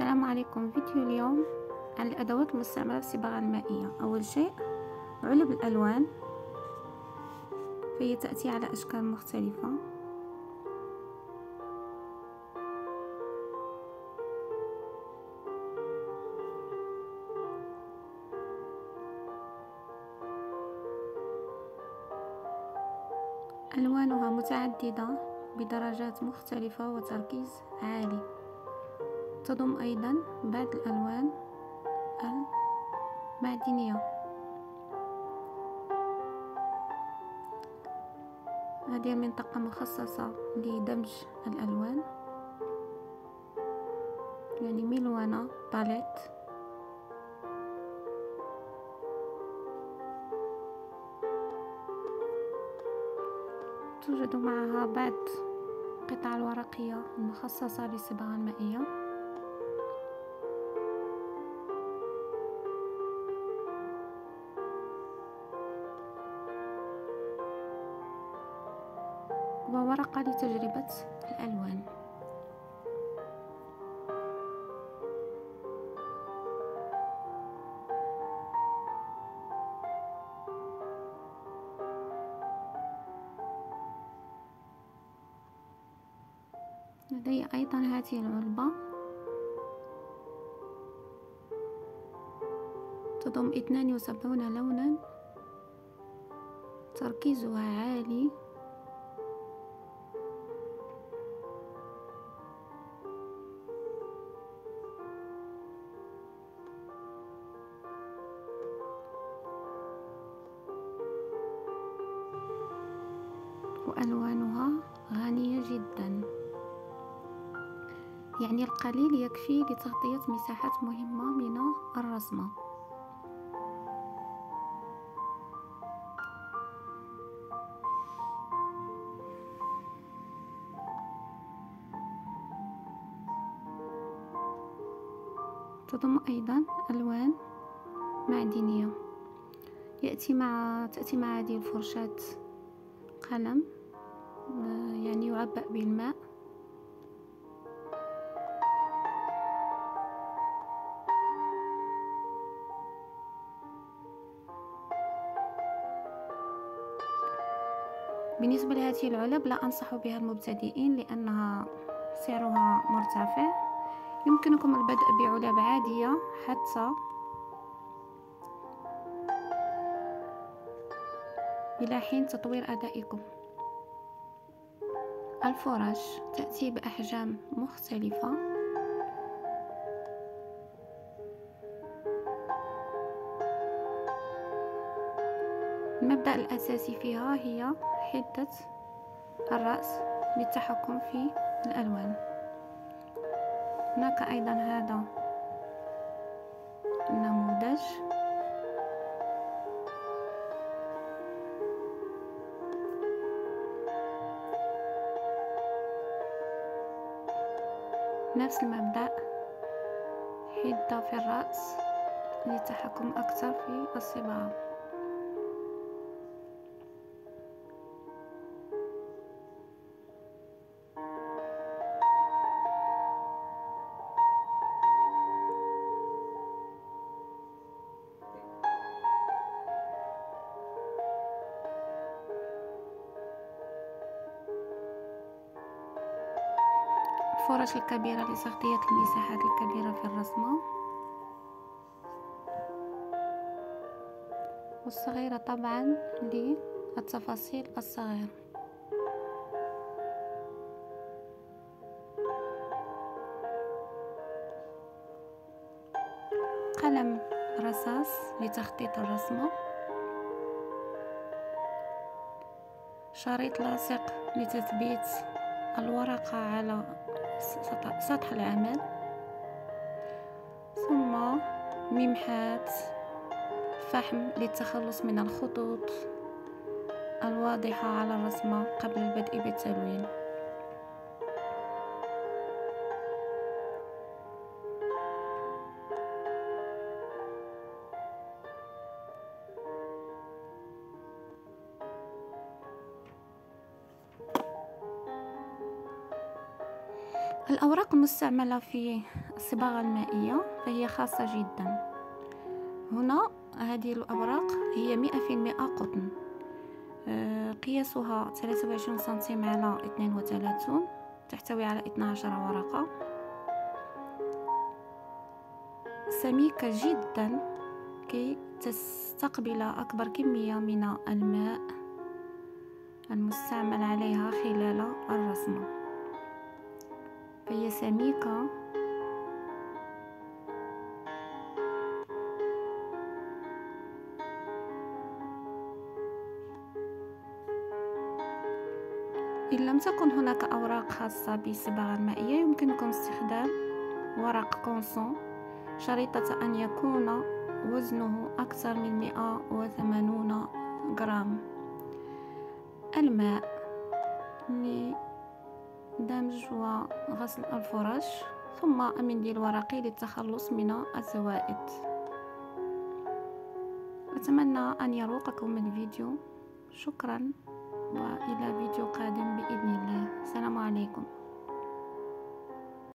السلام عليكم. فيديو اليوم عن الأدوات المستعملة في الصباغة المائية. أول شيء علب الألوان. فهي تأتي على أشكال مختلفة. ألوانها متعددة بدرجات مختلفة وتركيز عالي. تضم أيضا بعض الألوان المعدنية هذه المنطقة مخصصة لدمج الألوان. يعني ملونة باليت. توجد معها بعض القطع الورقية المخصصة للصبغة المائية. وورقة لتجربة الألوان. لدي أيضا هذه العلبة. تضم اثنان وسبعون لونا. تركيزها عالي. جدا. يعني القليل يكفي لتغطية مساحات مهمة من الرسمة تضم أيضا ألوان معدنية. يأتي مع تأتي مع هذه الفرشاة قلم. يعني يعبأ بالماء. بالنسبة لهذه العلب لا أنصح بها المبتدئين لأنها سعرها مرتفع. يمكنكم البدء بعلب عادية حتى إلى حين تطوير أدائكم. الفرش تأتي بأحجام مختلفة. المبدأ الأساسي فيها هي حدة الرأس للتحكم في الألوان. هناك أيضا هذا النموذج. نفس المبدأ. حدة في الرأس للتحكم أكثر في الصباغة الفرش الكبيرة لتغطية المساحات الكبيرة في الرسمة. والصغيرة طبعا للتفاصيل الصغيرة. قلم رصاص لتخطيط الرسمة. شريط لاصق لتثبيت الورقة على سطح العمل. ثم ممحات فحم للتخلص من الخطوط الواضحة على الرسمة قبل البدء بالتلوين. الأوراق المستعملة في الصباغة المائية فهي خاصة جدا. هنا هذه الأوراق هي مئة في المئة قطن. آه، قياسها ثلاثة وعشرين سنتيم على اثنين وثلاثون تحتوي على اثنا عشر ورقة. سميكة جدا كي تستقبل أكبر كمية من الماء المستعمل عليها خلال الرسم فهي سميكة إن لم تكن هناك أوراق خاصة بالصباغة المائية يمكنكم استخدام ورق كونسون شريطة أن يكون وزنه أكثر من مئة وثمانون غرام الماء. دمج وغسل الفرش ثم المنديل الورقي للتخلص من الزوائد. أتمنى أن يروقكم الفيديو. شكرا وإلى فيديو قادم بإذن الله. السلام عليكم.